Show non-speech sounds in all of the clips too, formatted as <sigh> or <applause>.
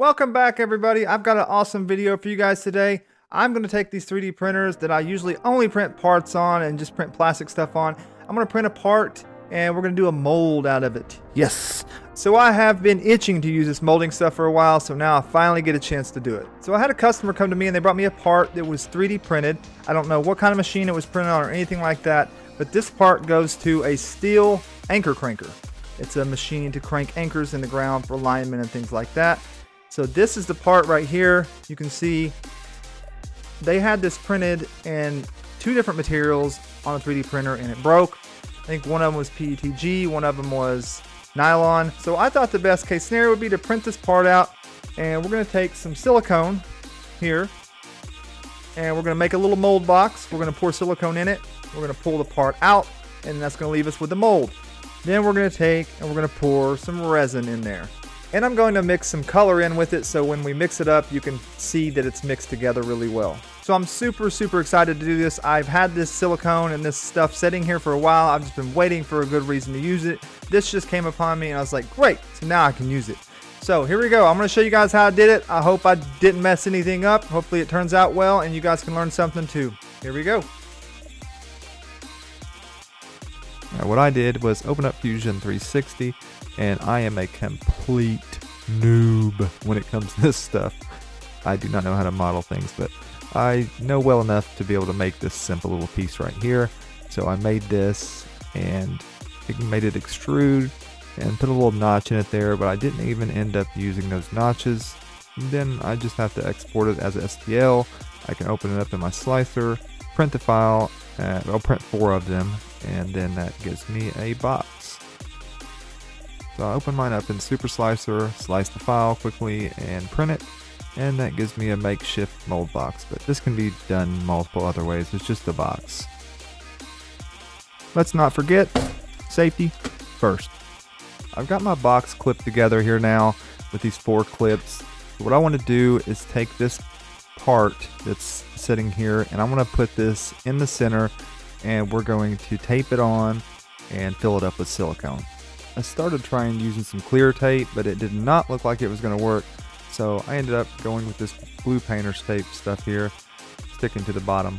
Welcome back everybody. I've got an awesome video for you guys today. I'm going to take these 3D printers that I usually only print parts on and just print plastic stuff on. I'm going to print a part and we're going to do a mold out of it. Yes. So I have been itching to use this molding stuff for a while, so now I finally get a chance to do it. So I had a customer come to me and they brought me a part that was 3D printed. I don't know what kind of machine it was printed on or anything like that, but this part goes to a Stihl anchor cranker. It's a machine to crank anchors in the ground for linemen and things like that. So this is the part right here. You can see they had this printed in two different materials on a 3D printer and it broke. I think one of them was PETG, one of them was nylon. So I thought the best case scenario would be to print this part out and we're to take some silicone here and we're to make a little mold box. We're to pour silicone in it. We're to pull the part out and that's to leave us with the mold. Then we're to take and we're to pour some resin in there. And I'm going to mix some color in with it so when we mix it up, you can see that it's mixed together really well. So I'm super, super excited to do this. I've had this silicone and this stuff sitting here for a while. I've just been waiting for a good reason to use it. This just came upon me and I was like, great, so now I can use it. So here we go. I'm going to show you guys how I did it. I hope I didn't mess anything up. Hopefully it turns out well and you guys can learn something too. Here we go. Now, what I did was open up Fusion 360 and I am a complete noob when it comes <laughs> to this stuff. I do not know how to model things, but I know well enough to be able to make this simple little piece right here. So I made this and made it extrude and put a little notch in it there, but I didn't even end up using those notches. Then I just have to export it as STL. I can open it up in my slicer, print the file, uh, I'll print four of them, and then that gives me a box. So I open mine up in Super Slicer, slice the file quickly, and print it. And that gives me a makeshift mold box, but this can be done multiple other ways. It's just a box. Let's not forget safety first. I've got my box clipped together here now with these four clips. What I want to do is take this part that's sitting here and I'm going to put this in the center and we're going to tape it on and fill it up with silicone. I started trying using some clear tape, but it did not look like it was going to work. So I ended up going with this blue painter's tape stuff here, sticking to the bottom.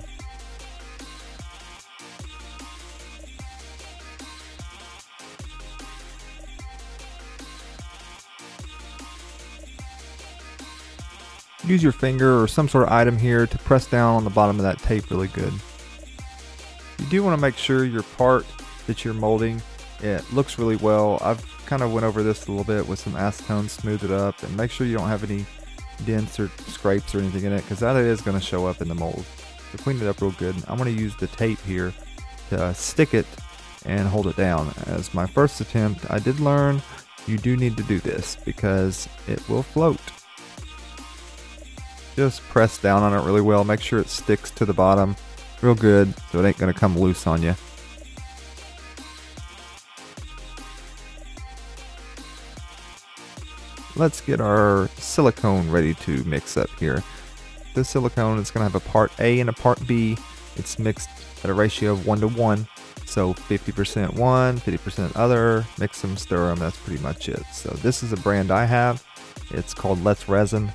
Use your finger or some sort of item here to press down on the bottom of that tape really good. Do want to make sure your part that you're molding it looks really well. I've kind of went over this a little bit with some acetone, smooth it up, and make sure you don't have any dents or scrapes or anything in it because that is going to show up in the mold. So clean it up real good. I'm going to use the tape here to stick it and hold it down. As my first attempt, I did learn you do need to do this because it will float. Just press down on it really well. Make sure it sticks to the bottom real good so it ain't to come loose on you. let's get our silicone ready to mix up here. This silicone is to have a part A and a part B. It's mixed at a ratio of 1 to 1. So 50% one, 50% other, mix them, stir them, that's pretty much it. So this is a brand I have. It's called Let's Resin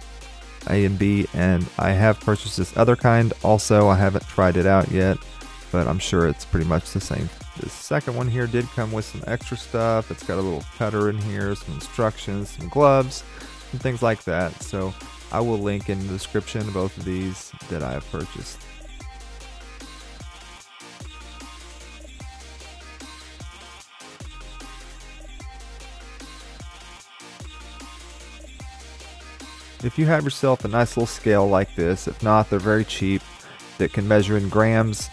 A and B, and I have purchased this other kind also. I haven't tried it out yet, but I'm sure it's pretty much the same The second one here did come with some extra stuff. It's got a little cutter in here, some instructions, some gloves, and things like that. So I will link in the description both of these that I have purchased. If you have yourself a nice little scale like this, if not, they're very cheap, that can measure in grams,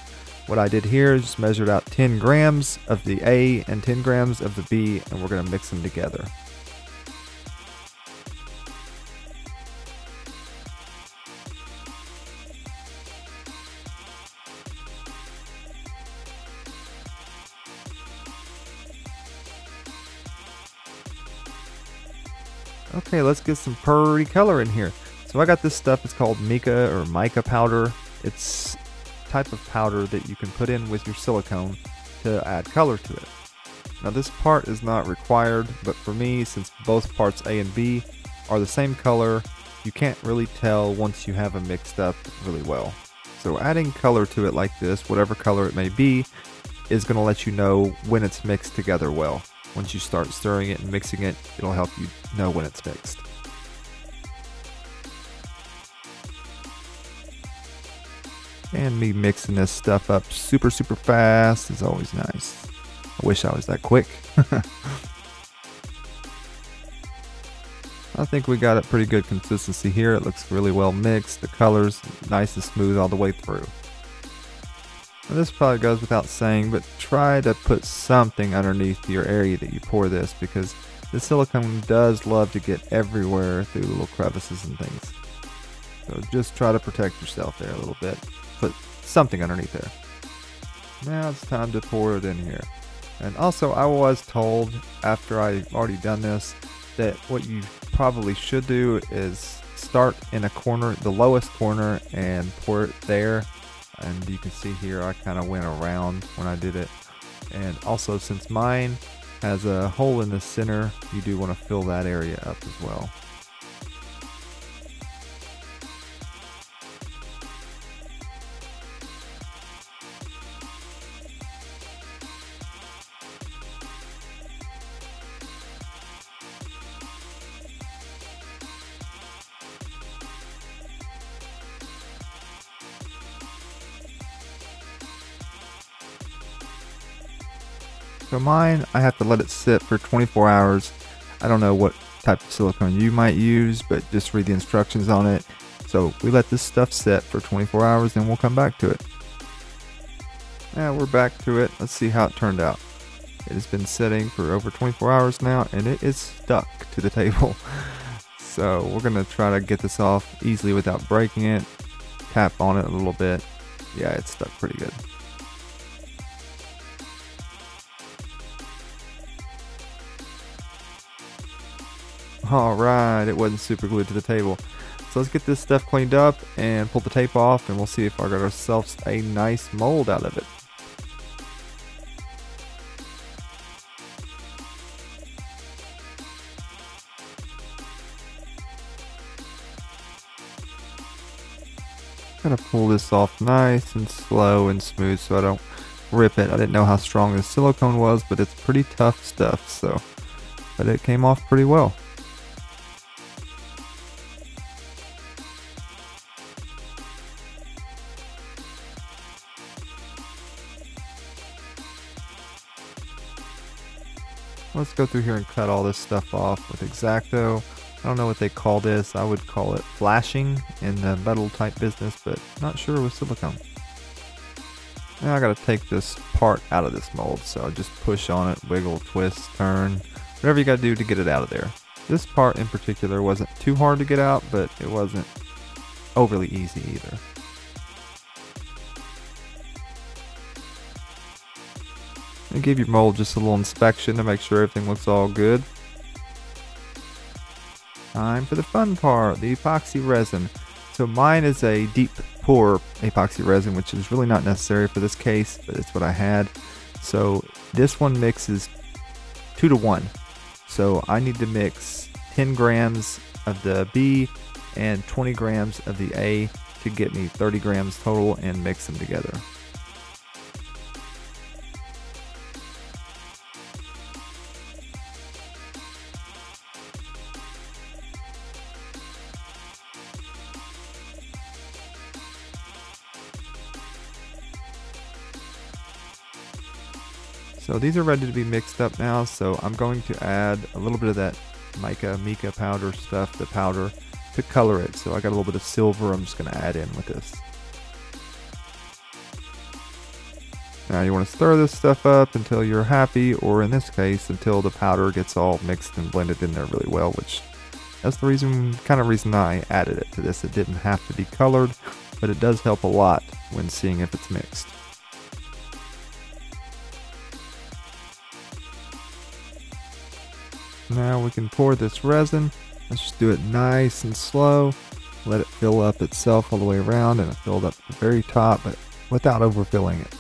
what I did here is just measured out 10 grams of the A and 10 grams of the B and we're going to mix them together. Okay, let's get some pretty color in here. So I got this stuff, it's called mica or mica powder. It's type of powder that you can put in with your silicone to add color to it. Now this part is not required, but for me, since both parts A and B are the same color, you can't really tell once you have them mixed up really well. So adding color to it like this, whatever color it may be, is going to let you know when it's mixed together well. Once you start stirring it and mixing it, it'll help you know when it's mixed. And me mixing this stuff up super, super fast is always nice. I wish I was that quick. <laughs> I think we got a pretty good consistency here. It looks really well mixed. The color's nice and smooth all the way through. Now this probably goes without saying, but try to put something underneath your area that you pour this because the silicone does love to get everywhere through little crevices and things. So just try to protect yourself there a little bit. Put something underneath there. Now it's time to pour it in here. And also I was told after I've already done this that what you probably should do is start in a corner, the lowest corner, and pour it there. And you can see here I kind of went around when I did it. And also since mine has a hole in the center, you do want to fill that area up as well. So mine, I have to let it sit for 24 hours. I don't know what type of silicone you might use, but just read the instructions on it. So we let this stuff sit for 24 hours, then we'll come back to it. Now we're back to it. Let's see how it turned out. It has been sitting for over 24 hours now, and it is stuck to the <laughs> table. So we're gonna try to get this off easily without breaking it. Tap on it a little bit. Yeah, it's stuck pretty good. Alright, it wasn't super glued to the table. So let's get this stuff cleaned up and pull the tape off and we'll see if I got ourselves a nice mold out of it. Gonna pull this off nice and slow and smooth so I don't rip it. I didn't know how strong the silicone was, but it's pretty tough stuff, so but it came off pretty well. Let's go through here and cut all this stuff off with X-Acto. I don't know what they call this. I would call it flashing in the metal type business, but not sure with silicone. Now I gotta take this part out of this mold, so just push on it, wiggle, twist, turn, whatever you gotta do to get it out of there. This part in particular wasn't too hard to get out, but it wasn't overly easy either. And give your mold just a little inspection to make sure everything looks all good. Time for the fun part, the epoxy resin. So mine is a deep pour epoxy resin, which is really not necessary for this case, but it's what I had. So this one mixes 2 to 1. So I need to mix 10 grams of the B and 20 grams of the A to get me 30 grams total and mix them together. So these are ready to be mixed up now, so I'm going to add a little bit of that mica mica powder stuff, the powder, to color it. So I got a little bit of silver I'm just going to add in with this. Now you want to stir this stuff up until you're happy, or in this case, until the powder gets all mixed and blended in there really well, which that's the reason, kind of reason I added it to this. It didn't have to be colored, but it does help a lot when seeing if it's mixed. Now we can pour this resin. Let's just do it nice and slow. Let it fill up itself all the way around and it filled up the very top, but without overfilling it.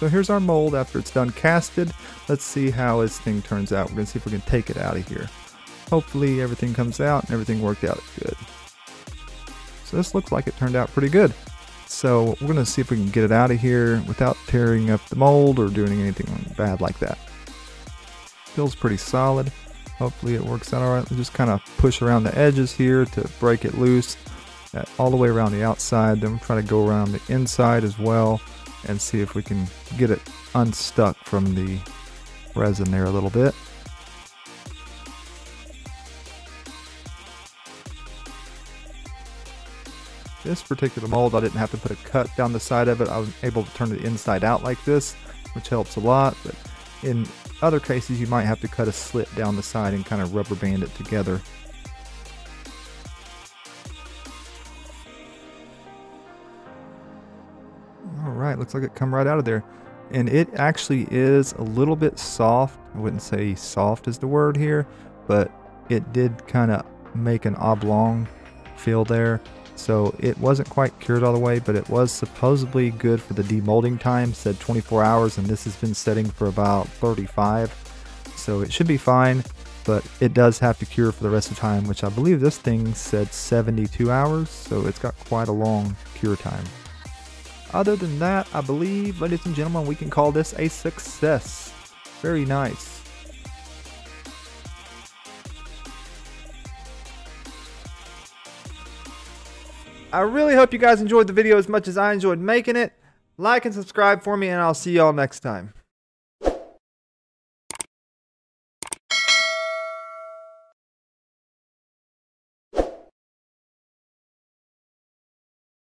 So here's our mold after it's done casted. Let's see how this thing turns out. We're to see if we can take it out of here. Hopefully everything comes out and everything worked out good. So this looks like it turned out pretty good. So we're to see if we can get it out of here without tearing up the mold or doing anything bad like that. Feels pretty solid. Hopefully it works out alright. Just kind of push around the edges here to break it loose uh, all the way around the outside. Then we'll try to go around the inside as well and see if we can get it unstuck from the resin there a little bit. This particular mold, I didn't have to put a cut down the side of it. I was able to turn it inside out like this, which helps a lot. But in other cases, you might have to cut a slit down the side and kind of rubber band it together. Right, looks like it come right out of there. And it actually is a little bit soft. I wouldn't say soft is the word here, but it did kind of make an oblong feel there. So it wasn't quite cured all the way, but it was supposedly good for the demolding time, said 24 hours, and this has been setting for about 35. So it should be fine, but it does have to cure for the rest of the time, which I believe this thing said 72 hours, so it's got quite a long cure time. Other than that, I believe, ladies and gentlemen, we can call this a success. Very nice. I really hope you guys enjoyed the video as much as I enjoyed making it. Like and subscribe for me, and I'll see y'all next time.